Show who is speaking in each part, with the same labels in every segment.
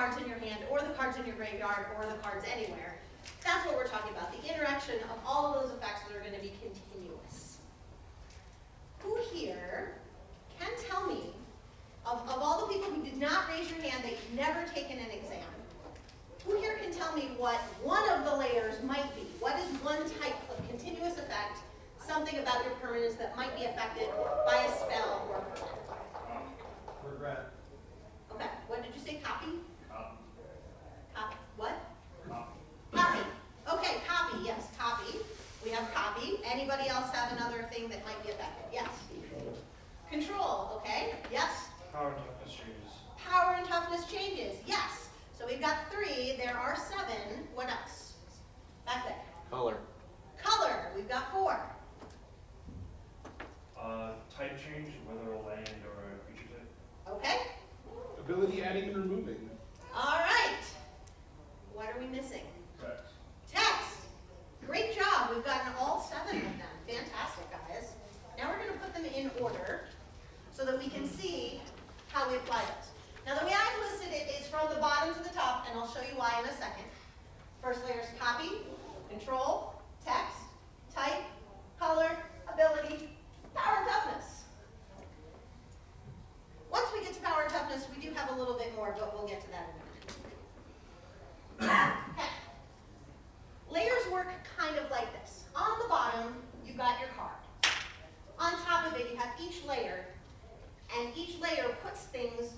Speaker 1: cards in your hand, or the cards in your graveyard, or the cards anywhere. That's what we're talking about, the interaction of all of those effects that are going to be continuous. Who here can tell me, of, of all the people who did not raise your hand that you've never taken an exam, who here can tell me what one of the layers might be? What is one type of continuous effect, something about your permanents that might be affected by a spell or a?
Speaker 2: Regret.
Speaker 1: Okay, what did you say, copy?
Speaker 2: Cop.
Speaker 1: Copy, what? Copy. Okay, copy, yes, copy. We have copy. Anybody else have another thing that might be affected? Yes. Control, okay, yes.
Speaker 2: Power and toughness changes.
Speaker 1: Power and toughness changes, yes. So we've got three, there are seven. What else? Back there.
Speaker 3: Color.
Speaker 1: Color, we've got four.
Speaker 2: Uh, type change, whether a land or a creature type.
Speaker 1: Okay,
Speaker 4: Ability adding and removing.
Speaker 1: all right. What are we missing?
Speaker 2: Correct.
Speaker 1: Text. Great job, we've gotten all seven of them. Fantastic, guys. Now we're gonna put them in order so that we can see how we apply those. Now the way I've listed it is from the bottom to the top, and I'll show you why in a second. First layer is copy, control, text, type, color, ability, power and toughness. Once we get to power and toughness, we do have a little bit more, but we'll get to that in a minute. Okay. Layers work kind of like this. On the bottom, you've got your card. On top of it, you have each layer, and each layer puts things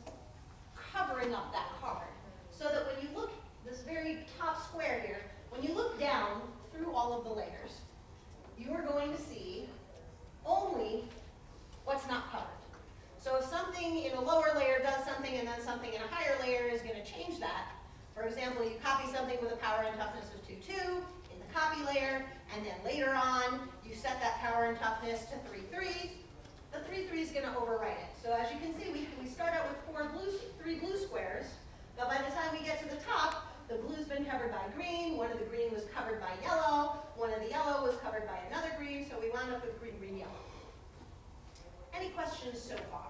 Speaker 1: covering up that card. So that when you look, this very top square here, when you look down through all of the layers, you are going to see only what's not covered. So if something in a lower layer does something and then something in a higher layer is going to change that, for example, you copy something with a power and toughness of 2, 2 in the copy layer, and then later on, you set toughness to 3, 3. The 3, 3 is going to overwrite it. So as you can see, we, we start out with four blue, three blue squares, but by the time we get to the top, the blue's been covered by green, one of the green was covered by yellow, one of the yellow was covered by another green, so we wound up with green, green, yellow. Any questions so far?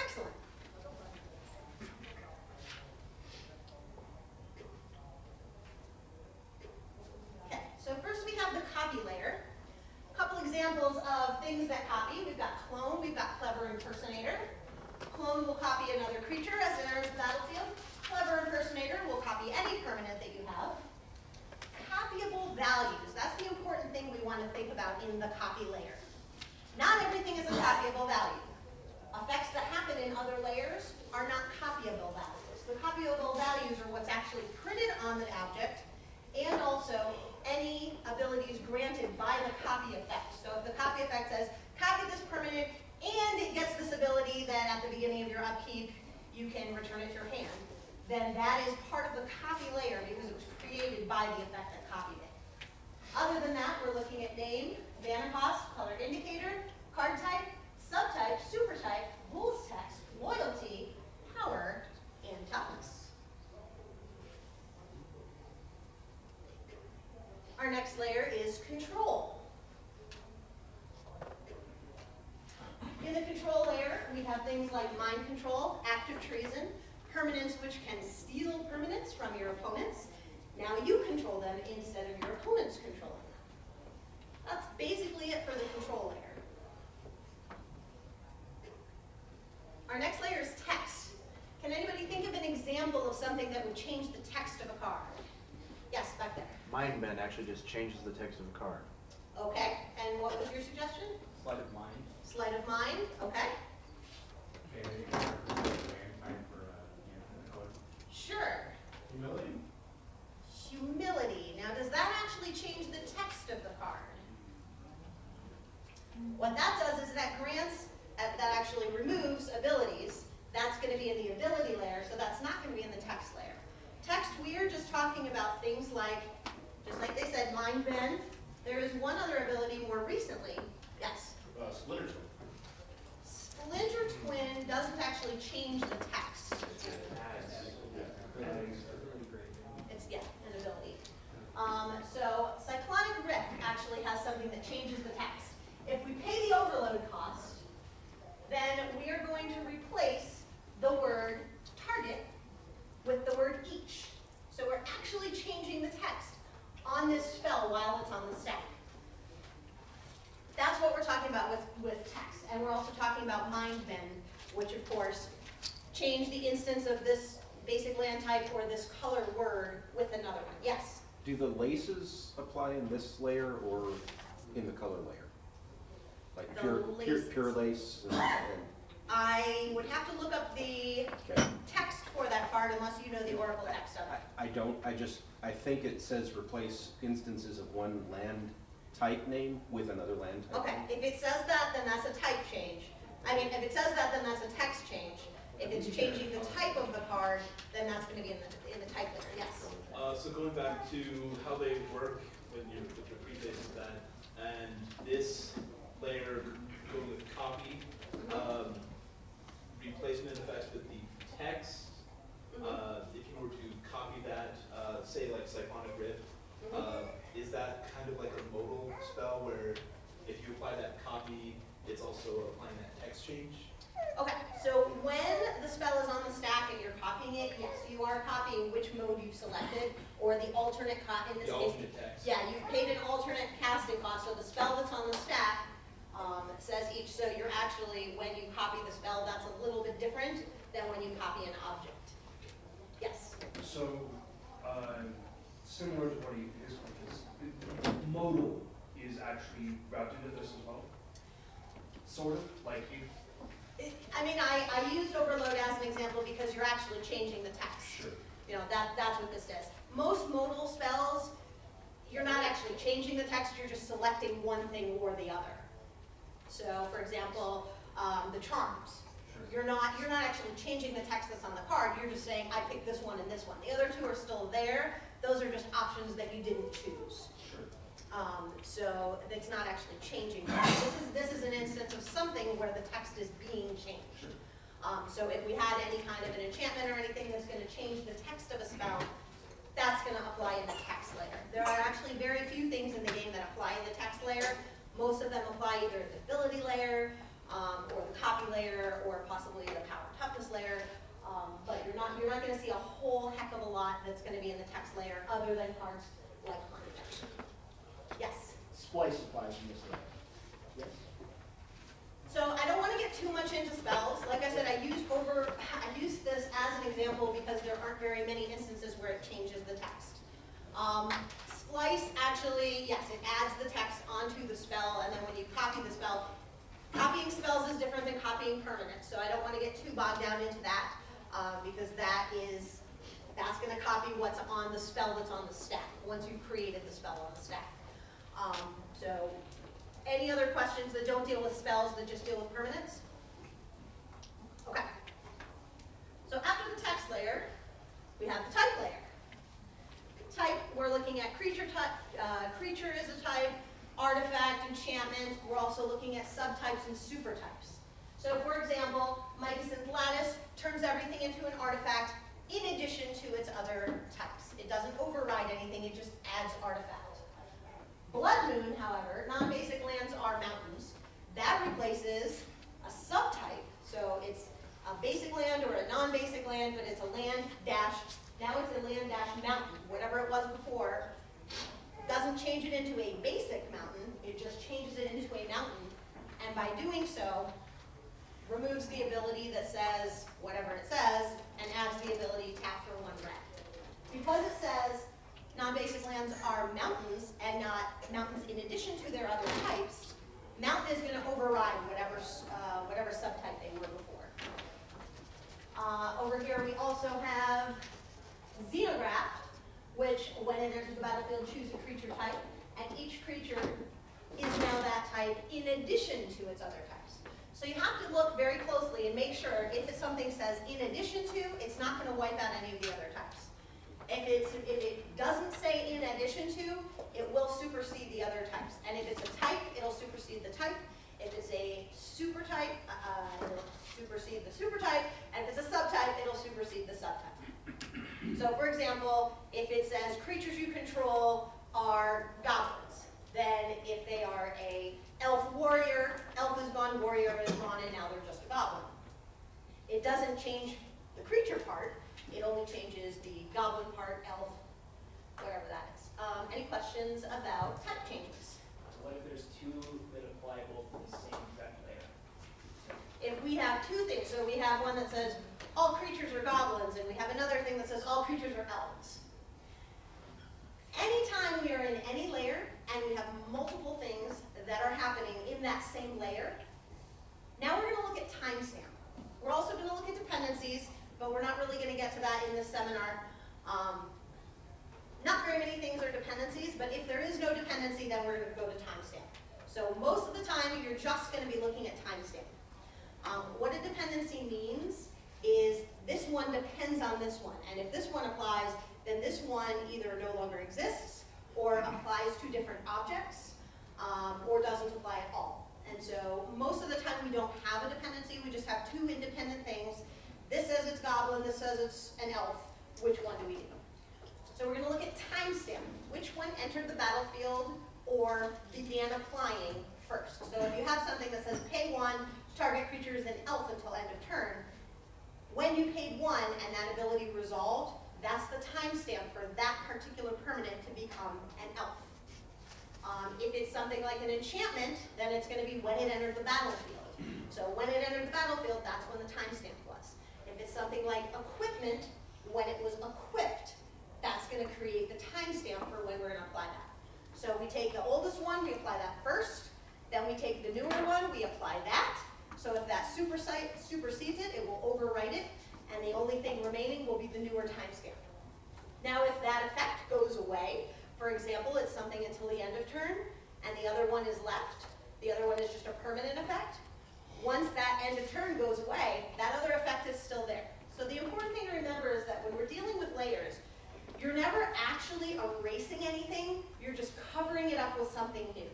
Speaker 1: Excellent. Okay, so first we have the copy layer. A couple examples of things that copy. We've got clone, we've got clever impersonator. Clone will copy another creature as it enters the battlefield. Clever impersonator will copy any permanent that you have. Copyable values, that's the important thing we want to think about in the copy layer. Not everything is a copyable value. Effects that happen in other layers are not copyable values. The copyable values are what's actually printed on the object and also any abilities granted by the copy effect. So if the copy effect says, copy this permanent and it gets this ability that at the beginning of your upkeep you can return it to your hand, then that is part of the copy layer because it was created by the effect that copied it. Other than that, we're looking at name, cost, color indicator, card type, subtype, supertype, rules text, loyalty, power, and toughness. Our next layer is control. In the control layer, we have things like mind control, Act of Treason, permanents which can steal permanents from your opponents. Now you control them instead of your opponents controlling them. That's basically it for the control layer. Our next layer is text. Can anybody think of an example of something that would change the text of a card? Yes, back there.
Speaker 3: Mind Bend actually just changes the text of a card.
Speaker 1: Okay, and what was your suggestion?
Speaker 2: Sleight of mind.
Speaker 1: Sleight of mind, okay?
Speaker 2: Time for, uh, you know, color.
Speaker 1: Sure.
Speaker 4: Humility?
Speaker 1: Humility. Now, does that actually change the text of the card? What that does is that grants, uh, that actually removes abilities. That's going to be in the ability layer, so that's not going to be in the text layer. Text, we are just talking about things like, just mind bend. There is one other ability more recently. Yes?
Speaker 5: Uh, Splinter Twin.
Speaker 1: Splinter Twin doesn't actually change the text. It's, yeah, an ability. Um, so Cyclonic Rift actually has something that changes the text. If we pay the overload cost, then we are going to replace the word target with the word each. So we're actually changing the text on this spell while it's on the stack. That's what we're talking about with, with text. And we're also talking about mind bend, which of course change the instance of this basic land type or this color word with another one. Yes?
Speaker 6: Do the laces apply in this layer or in the color layer? Like pure, pure, Purelace and, and,
Speaker 1: I would have to look up the
Speaker 6: okay.
Speaker 1: text for that part unless you know the Oracle text.
Speaker 6: I, I don't, I just, I think it says replace instances of one land type name with another land type.
Speaker 1: Okay,
Speaker 6: name.
Speaker 1: if it says that, then that's a type change. I mean, if it says that, then that's a text change. If it's changing the type of the card, then that's gonna be in the, in the type layer, yes.
Speaker 7: Uh, so going back to how they work when you're, with your preface and that, and this layer going with copy, um, replacement effects with the text,
Speaker 1: Mhm.
Speaker 7: uh, if you were to copy that, uh, say like Cyclonic Rift,
Speaker 1: Mhm.
Speaker 7: uh, is that kind of like a modal spell where if you apply that copy, it's also applying that text change?
Speaker 1: Okay, so when the spell is on the stack and you're copying it, yes, you are copying which mode you've selected, or the alternate co, in this
Speaker 7: The
Speaker 1: case.
Speaker 7: alternate text?
Speaker 1: Yeah, you've paid an alternate casting cost, so the spell that's on the stack, um, says each, so you're actually, when you copy the spell, that's a little bit different than when you copy an object.
Speaker 2: So, uh, similar to what he, is, modal is actually wrapped into this as well? Sort of, like you,
Speaker 1: It- I mean, I, I used overload as an example because you're actually changing the text.
Speaker 2: sure,
Speaker 1: You know, that, that's what this does. Most modal spells, you're not actually changing the text, you're just selecting one thing or the other. So, for example, um, the charms. You're not, you're not actually changing the text that's on the card, you're just saying, I picked this one and this one. The other two are still there, those are just options that you didn't choose. Um, so it's not actually changing. This is, this is an instance of something where the text is being changed. Um, so if we had any kind of an enchantment or anything that's gonna change the text of a spell, that's gonna apply in the text layer. There are actually very few things in the game that apply in the text layer. Most of them apply either in the ability layer, um, or the copy layer, or possibly the power toughness layer. Um, but you're not, you're not gonna see a whole heck of a lot that's gonna be in the text layer, other than cards like. Yes?
Speaker 5: Splice applies in this layer. Yes.
Speaker 1: So I don't want to get too much into spells. Like I said, I used over, I used this as an example because there aren't very many instances where it changes the text. Um, splice actually, yes, it adds the text onto the spell, and then when you copy the spell, copying spells is different than copying permanents, so I don't want to get too bogged down into that, uh, because that is, that's going to copy what's on the spell that's on the stack, once you've created the spell on the stack. Um, so any other questions that don't deal with spells, that just deal with permanents? Okay. So after the text layer, we have the type layer. Type, we're looking looking at creature type, uh, creature is a type, artifact, enchantment. We're also looking at subtypes and supertypes. So for example, Mycosynth Lattice turns everything into an artifact in addition to its other types. It doesn't override anything, it just adds artifact. Blood Moon, however, non-basic lands are mountains. That replaces a subtype, so it's a basic land or a non-basic land, but it's a land dash, now it's a land dash mountain, whatever it was before. Doesn't change it into a basic mountain, it just changes it into a mountain. And by doing so, removes the ability that says whatever it says and adds the ability tap for one red. Because it says non-basic lands are mountains and not mountains in addition to their other types, mountain is going to override whatever, uh, whatever subtype they were before. Uh, over here we also have Xenograft, which when it enters the battlefield, choose a creature type, and each creature is now that type in addition to its other types. So you have to look very closely and make sure if something says in addition to, it's not going to wipe out any of the other types. If it's if it doesn't say in addition to, it will supersede the other types. And if it's a type, it'll supersede the type. If it's a super type, uh, it'll supersede the super type. And if it's a subtype, it'll supersede the subtype. So for example, if it says creatures you control are goblins, then if they are a elf warrior, elf is gone, warrior is gone, and now they're just a goblin. It doesn't change the creature part, it only changes the goblin part, elf, whatever that is. Um, any questions about type changes?
Speaker 5: What if there's two that apply both to the same exact layer?
Speaker 1: If we have two things, so we have one that says all creatures are goblins, and we have another thing that says all creatures are elves. Anytime we are in any layer and we have multiple things that are happening in that same layer, now we're going to look at timestamp. We're also going to look at dependencies, but we're not really going to get to that in this seminar. Um, not very many things are dependencies, but if there is no dependency, then we're going to go to timestamp. So most of the time, you're just going to be looking at timestamp. Um, what a dependency means is this one depends on this one. And if this one applies, then this one either no longer exists or applies to different objects um, or doesn't apply at all. And so most of the time we don't have a dependency, we just have two independent things. This says it's goblin, this says it's an elf. Which one do we do? So we're going to look at timestamp. Which one entered the battlefield or began applying first? So if you have something that says pay one, target creature is an elf until end of turn, when you paid one and that ability resolved, that's the timestamp for that particular permanent to become an elf. Um, if it's something like an enchantment, then it's going to be when it entered the battlefield. So when it entered the battlefield, that's when the timestamp was. If it's something like equipment, when it was equipped, that's going to create the timestamp for when we're going to apply that. So we take the oldest one, we apply that first. Then we take the newer one, we apply that. So if that supersedes it, it will overwrite it, and the only thing remaining will be the newer timestamp. Now if that effect goes away, for example, it's something until the end of turn, and the other one is left, the other one is just a permanent effect, once that end of turn goes away, that other effect is still there. So the important thing to remember is that when we're dealing with layers, you're never actually erasing anything, you're just covering it up with something new.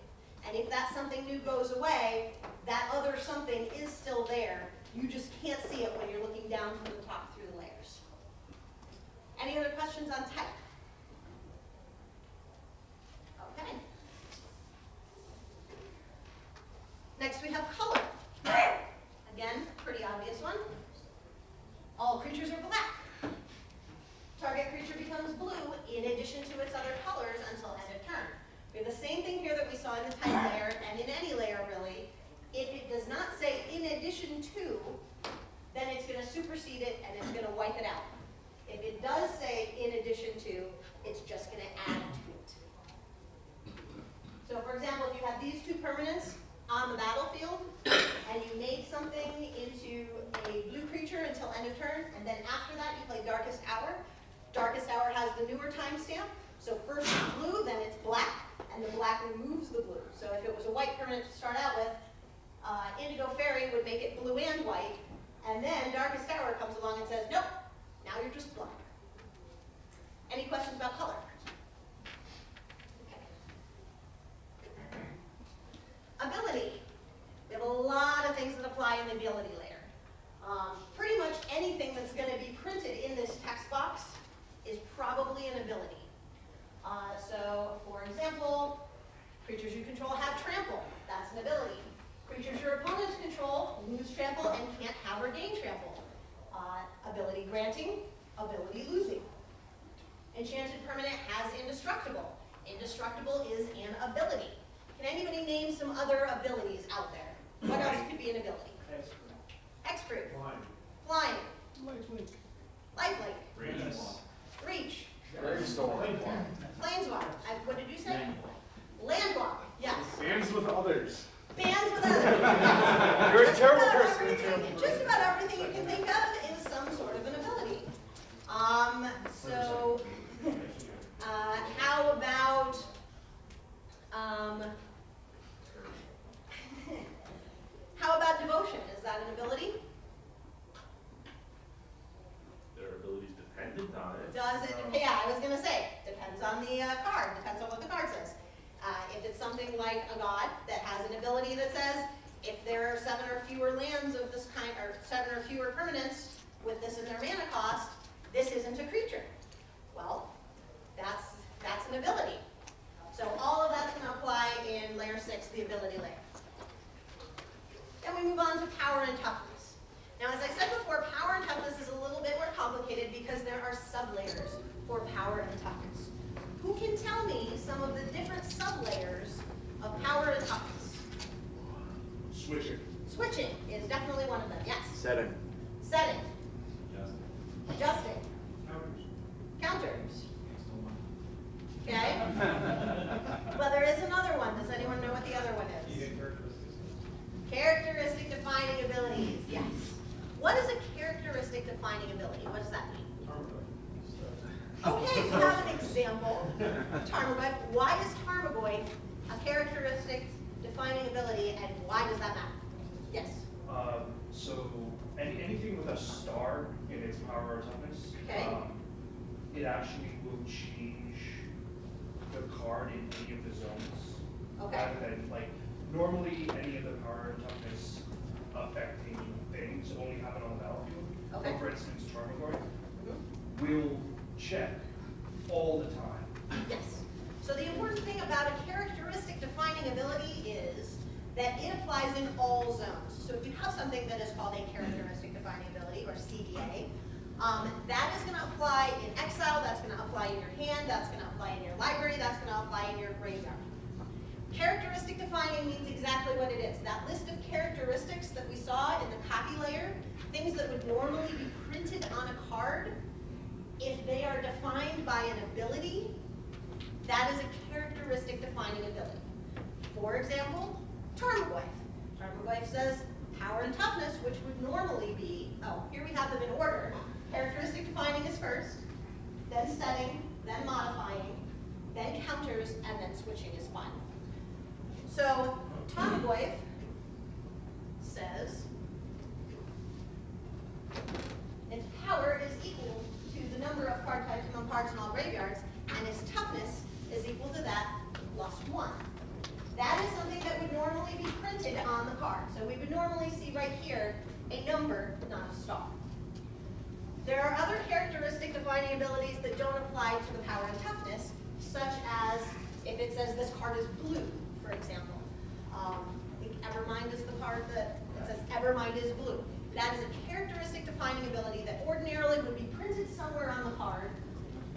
Speaker 1: And if that something new goes away, that other something is still there. You just can't see it when you're looking down from the top through the layers. Any other questions on type? Okay. Next we have color. Again, pretty obvious one. All creatures are black. Target creature becomes blue in addition to its other colors until end of turn. We have the same thing here that we saw in the type layer and in any layer really. If it does not say in addition to, then it's going to supersede it and it's going to wipe it out. If it does say in addition to, it's just going to add to it. So for example, if you have these two permanents on the battlefield and you made something into a blue creature until end of turn, and then after that you play Darkest Hour, Darkest Hour has the newer timestamp. So first it's blue, then it's black, and the black removes the blue. So if it was a white permanent to start out with, uh, Indigo Faerie would make it blue and white, and then Darkest Hour comes along and says, nope, now you're just black. Any questions about color? Okay. Ability. We have a lot of things that apply in the ability layer. Um, pretty much anything that's going to be printed in this text box is probably an ability. Uh, so, for example, creatures you control have trample. That's an ability. Creatures your opponents control lose trample and can't have or gain trample. Uh, ability granting, ability losing. Enchanted permanent has indestructible. Indestructible is an ability. Can anybody name some other abilities out there? What else could be an ability? Hexproof. Flying. Lifelink. Reach. Planeswalk. I, what did you say? Landwalk. Yes.
Speaker 4: Bands with others.
Speaker 1: Bands with others.
Speaker 4: You're a
Speaker 1: Just
Speaker 4: terrible
Speaker 1: about
Speaker 4: person. You're a
Speaker 1: everything-
Speaker 4: terrible person.
Speaker 1: Just about everything you can think of is some sort of an ability. Um, so, uh, how about, um, how about devotion? Is that an ability?
Speaker 8: Their abilities dependent on it.
Speaker 1: Does it, yeah, I was gonna say, depends on the uh, card, depends on what the card says. Uh, if it's something like a god that has an ability that says, if there are seven or fewer lands of this kind, or seven or fewer permanents with this as their mana cost, this isn't a creature. Well, that's, that's an ability. So all of that's gonna apply in layer the ability layer. Then we move on to power and toughness. Now, as I said before, power and toughness is a little bit more complicated because there are sublayers for power and toughness. Who can tell me some of the different sublayers of power and toughness?
Speaker 2: Switching.
Speaker 1: Switching is definitely one of them, yes.
Speaker 3: Setting.
Speaker 1: Setting, adjusting, counters. Okay? Well, there is another one. Does anyone know what the other one is? Characteristic defining abilities, yes. What is a characteristic defining ability? What does that mean? Okay, we have an example. Tarmogoyf. Why is Tarmogoyf a characteristic defining ability and why does that matter? Yes.
Speaker 2: Um, so, any, anything with a star in its power or toughness,
Speaker 1: Okay.
Speaker 2: um, it actually will change the card in any of the zones.
Speaker 1: Okay.
Speaker 2: Rather than, like, normally, any of the power toughness affecting things only happen on the battlefield.
Speaker 1: Okay.
Speaker 2: So, for instance, Tarmogoyf
Speaker 1: Mhm.
Speaker 2: will check all the time.
Speaker 1: Yes. So the important thing about a characteristic defining ability is that it applies in all zones. So if you have something that is called a characteristic defining ability, or CDA, um, that is gonna apply in exile, that's gonna apply in your hand, that's gonna apply in your library, that's gonna apply in your graveyard. Characteristic defining means exactly what it is. That list of characteristics that we saw in the copy layer, things that would normally be printed on a card, if they are defined by an ability, that is a characteristic defining ability. For example, Tarmogoyf. Tarmogoyf says power and toughness, which would normally be, oh, here we have them in order. Characteristic defining is first, then setting, then modifying, then counters, and then switching is final. So Tarmogoyf says its power is equal to the number of card types among cards in all graveyards, and its toughness is equal to that plus one. That is something that would normally be printed on the card. So we would normally see right here a number, not a star. There are other characteristic defining abilities that don't apply to the power and toughness, such as if it says this card is blue, for example. Um, I think Evermind is the card that, says Evermind is blue. That is a characteristic defining ability that ordinarily would be printed somewhere on the card,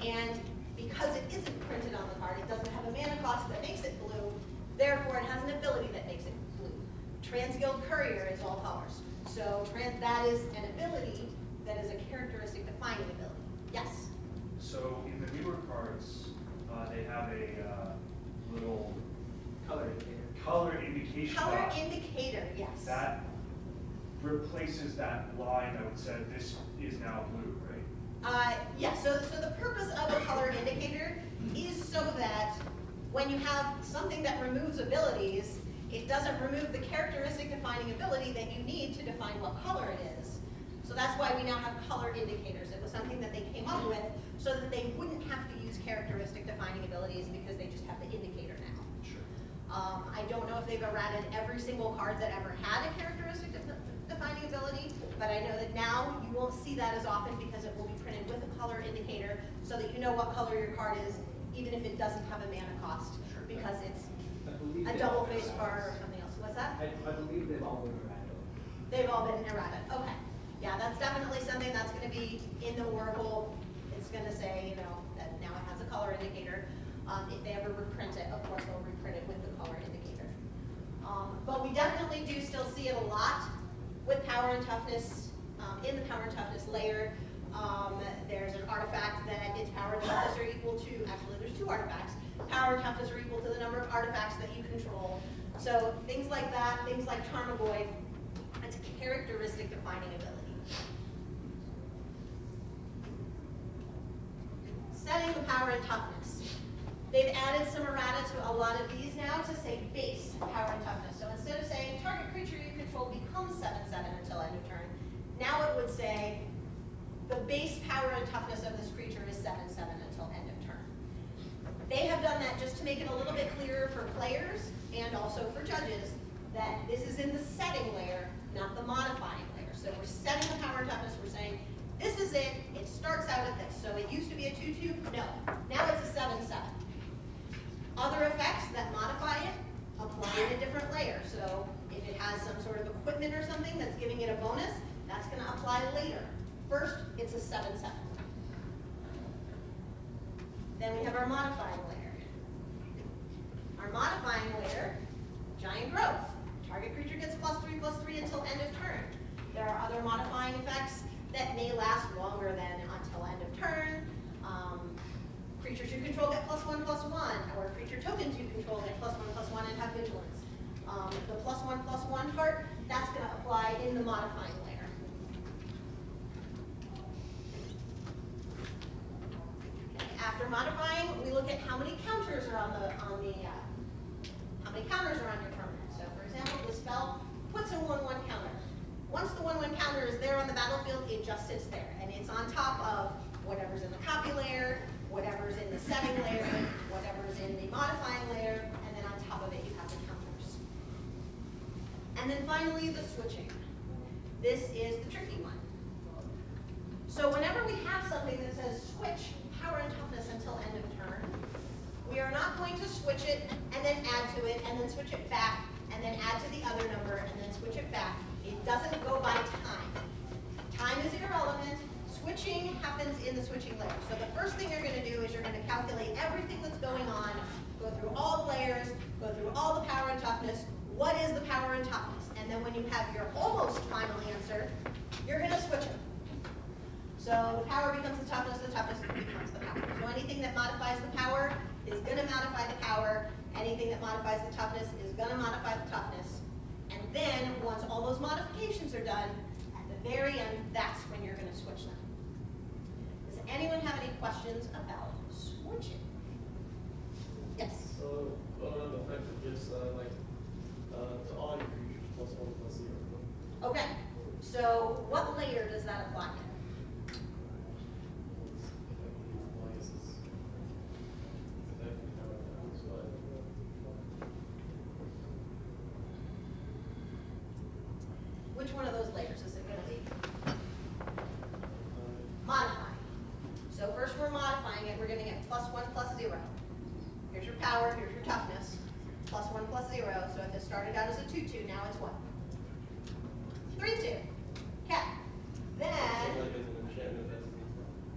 Speaker 1: and because it isn't printed on the card, it doesn't have a mana cost that makes it blue, therefore it has an ability that makes it blue. Transguild Courier is all colors. So that is an ability that is a characteristic defining ability. Yes?
Speaker 2: So in the newer cards, uh, they have a, uh, little
Speaker 5: Color indicator.
Speaker 2: color indication
Speaker 1: Color
Speaker 2: box.
Speaker 1: indicator, yes.
Speaker 2: That replaces that line that would say this is now blue, right?
Speaker 1: Uh, yeah, so, so the purpose of a color indicator is so that when you have something that removes abilities, it doesn't remove the characteristic defining ability that you need to define what color it is. So that's why we now have color indicators. It was something that they came up with so that they wouldn't have to use characteristic defining abilities because they just have the indicator now.
Speaker 2: Sure.
Speaker 1: Um, I don't know if they've errated every single card that ever had a characteristic de- defining defining ability, but I know that now you won't see that as often because it will be printed with a color indicator so that you know what color your card is, even if it doesn't have a mana cost, because it's a double face card or something else. What's that?
Speaker 9: I, I believe they've all been random.
Speaker 1: They've all been errata, okay. Yeah, that's definitely something that's gonna be in the Oracle. It's gonna say, you know, that now it has a color indicator. Um, if they ever reprint it, of course, they'll reprint it with the color indicator. Um, but we definitely do still see it a lot with power and toughness, um, in the power and toughness layer. Um, there's an artifact that its power and toughness are equal to, actually, there's two artifacts. Power and toughness are equal to the number of artifacts that you control. So things like that, things like Tarmogoyf, it's a characteristic defining ability. Setting the power and toughness. They've added some errata to a lot of these now to say base power and toughness. So instead of saying target creature you control becomes 7-7 until end of turn, now it would say the base power and toughness of this creature is 7-7 until end of turn. They have done that just to make it a little bit clearer for players and also for judges that this is in the setting layer, not the modifying layer. So we're setting the power and toughness, we're saying, this is it, it starts out at this. So it used to be a 2-2, no, now it's a 7-7. Other effects that modify it apply in a different layer. So if it has some sort of equipment or something that's giving it a bonus, that's gonna apply later. First, it's a 7-7. Then we have our modifying layer. Our modifying layer, giant growth. Target creature gets plus three, plus three until end of turn. There are other modifying effects that may last longer than until end of turn. Um, creatures you control get plus one, plus one, or creature tokens you control get plus one, plus one, and have vigilance. Um, the plus one, plus one part, that's gonna apply in the modifying layer. After modifying, we look at how many counters are on the, on the, uh, how many counters are on your permanent. So for example, this spell puts a one-one counter. Once the one-one counter is there on the battlefield, it just sits there, and it's on top of whatever's in the copy layer, whatever's in the setting layer, whatever's in the modifying layer, and then on top of it, you have the counters. And then finally, the switching. This is the tricky one. So whenever we have something that says switch power and toughness until end of turn, we are not going to switch it and then add to it and then switch it back and then add to the other number and then switch it back. It doesn't go by time. Time is irrelevant. Switching happens in the switching layer. So the first thing you're going to do is you're going to calculate everything that's going on, go through all the layers, go through all the power and toughness. What is the power and toughness? And then when you have your almost final answer, you're going to switch it. So the power becomes the toughness, the toughness becomes the power. So anything that modifies the power is going to modify the power. Anything that modifies the toughness is going to modify the toughness. Then, once all those modifications are done, at the very end, that's when you're going to switch them. Does anyone have any questions about switching? Yes?
Speaker 10: So, are the effect of just, uh, like, uh, to all your creatures, plus one, plus zero?
Speaker 1: Okay, so what layer does that apply to?
Speaker 10: Why is this? It's effectively how it happens, but.
Speaker 1: Which one of those layers is it going to be? modifying. So first we're modifying it, we're gonna get plus one, plus zero. Here's your power, here's your toughness, plus one, plus zero, so if it started out as a two-two, now it's what? Three-two. Okay. Then,
Speaker 10: Like as an enchantment, that's.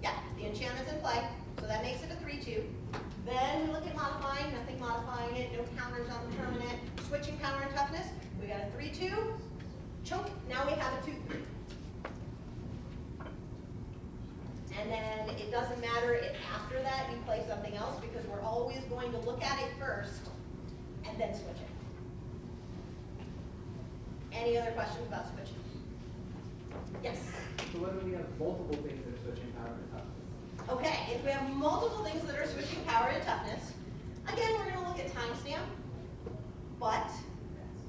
Speaker 1: yeah, the enchantment's in play, so that makes it a three-two. Then we look at modifying, nothing modifying it, no counters on the permanent, switching power and toughness, we got a three-two, chunk, now we have a two-three. And then it doesn't matter if after that you play something else because we're always going to look at it first and then switch it. Any other questions about switching? Yes?
Speaker 9: So what if we have multiple things that are switching power and toughness?
Speaker 1: Okay, if we have multiple things that are switching power and toughness, again, we're gonna look at timestamp, but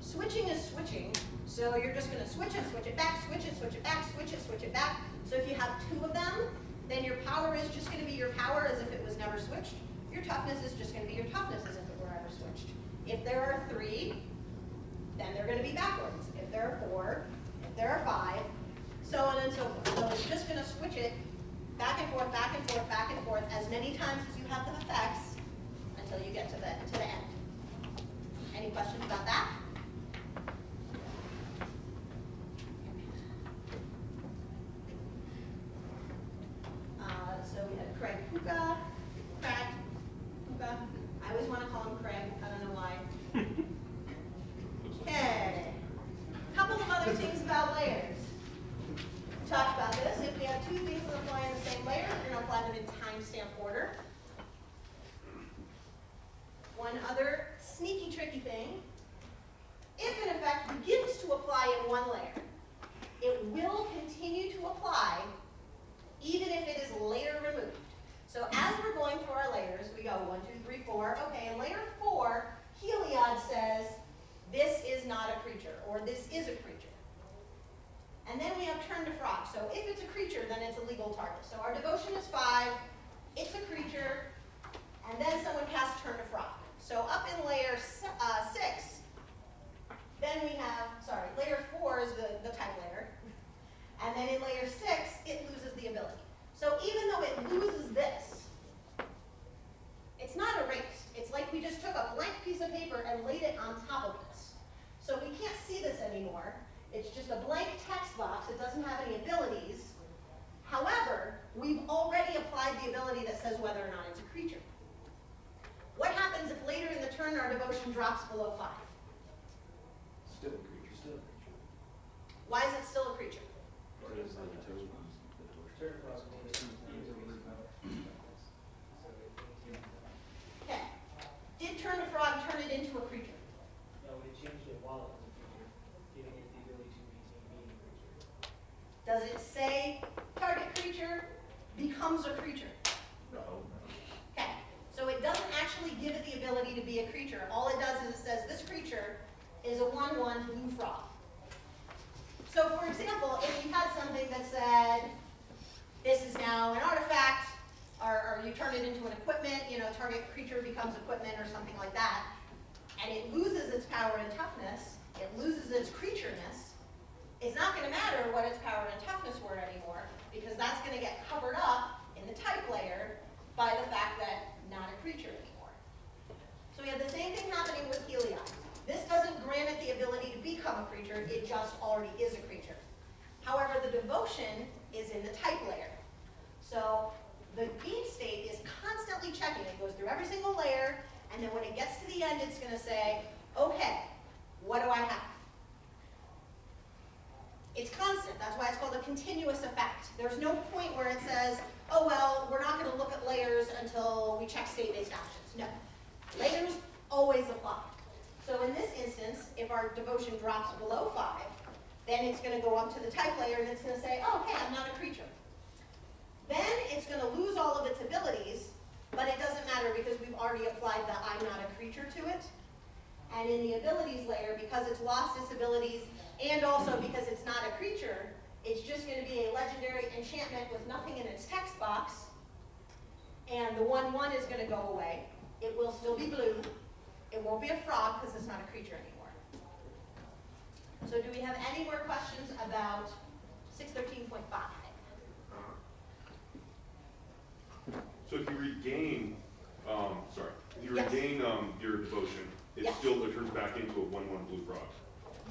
Speaker 1: switching is switching, so you're just gonna switch it, switch it back, switch it, switch it back, switch it, switch it back. So if you have two of them, then your power is just gonna be your power as if it was never switched. Your toughness is just gonna be your toughness as if it were ever switched. If there are three, then they're gonna be backwards. If there are four, if there are five, so on and so forth. So it's just gonna switch it back and forth, back and forth, back and forth, as many times as you have the effects, until you get to the, to the end. Any questions about that? Uh, so we had Craig Puka, Craig, Puka, I always wanna call him Craig, I don't know why. Okay, couple of other things about layers. We talked about this, if we have two things that apply in the same layer, we're gonna apply them in timestamp order. One other sneaky tricky thing, if an effect begins to apply in one layer, it will continue to apply even if it is later removed. So as we're going through our layers, we go one, two, three, four. Okay, in layer four, Heliod says, this is not a creature, or this is a creature. And then we have turn to frog. So if it's a creature, then it's a legal target. So our devotion is five, it's a creature, and then someone casts turn to frog. So up in layer uh, six, then we have, sorry, layer four is the, the type layer. And then in layer six, it loses the ability. So even though it loses this, it's not erased. It's like we just took a blank piece of paper and laid it on top of this. So we can't see this anymore. It's just a blank text box. It doesn't have any abilities. However, we've already applied the ability that says whether or not it's a creature. What happens if later in the turn our devotion drops below five?
Speaker 6: Still a creature.
Speaker 2: Still. A creature.
Speaker 1: Why is it still a creature? Okay. Did turn to frog turn it into a creature?
Speaker 5: No, we changed it while it was a creature, giving it the ability to maintain being a creature.
Speaker 1: Does it say target creature becomes a creature?
Speaker 8: No.
Speaker 1: Okay, so it doesn't actually give it the ability to be a creature. All it does is it says this creature is a one-one blue frog. So for example, if you had something that said, this is now an artifact, or, or you turn it into an equipment, you know, target creature becomes equipment or something like that, and it loses its power and toughness, it loses its creatureness, it's not gonna matter what its power and toughness were anymore, because that's gonna get covered up in the type layer by the fact that not a creature anymore. So we have the same thing happening with Heliod. This doesn't grant it the ability to become a creature, it just already is a creature. However, the devotion is in the type layer. So the beam state is constantly checking. It goes through every single layer, and then when it gets to the end, it's gonna say, okay, what do I have? It's constant, that's why it's called a continuous effect. There's no point where it says, oh well, we're not gonna look at layers until we check state-based actions. No, layers always apply. So in this instance, if our devotion drops below five, then it's gonna go up to the type layer and it's gonna say, oh, okay, I'm not a creature. Then it's gonna lose all of its abilities, but it doesn't matter because we've already applied the I'm not a creature to it. And in the abilities layer, because it's lost its abilities and also because it's not a creature, it's just gonna be a legendary enchantment with nothing in its text box. And the one one is gonna go away. It will still be blue. It won't be a frog because it's not a creature anymore. So do we have any more questions about six thirteen point five?
Speaker 11: So if you regain, um, sorry, if you
Speaker 1: Yes.
Speaker 11: regain, um, your devotion, it
Speaker 1: Yes.
Speaker 11: still, it turns back into a one-one blue frog.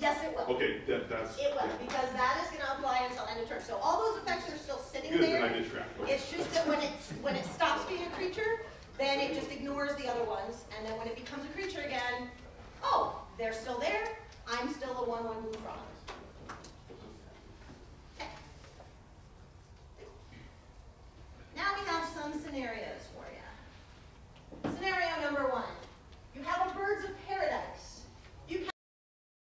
Speaker 1: Yes, it will.
Speaker 11: Okay, that, that's.
Speaker 1: It will, because that is gonna apply until end of term. So all those effects are still sitting
Speaker 11: Good, I
Speaker 1: there.
Speaker 11: did track. Okay.
Speaker 1: It's just that when it's, when it stops being a creature, then it just ignores the other ones. And then when it becomes a creature again, oh, they're still there. I'm still the one one move wrong. Okay. Now we have some scenarios for you. Scenario number one. You have a Birds of Paradise.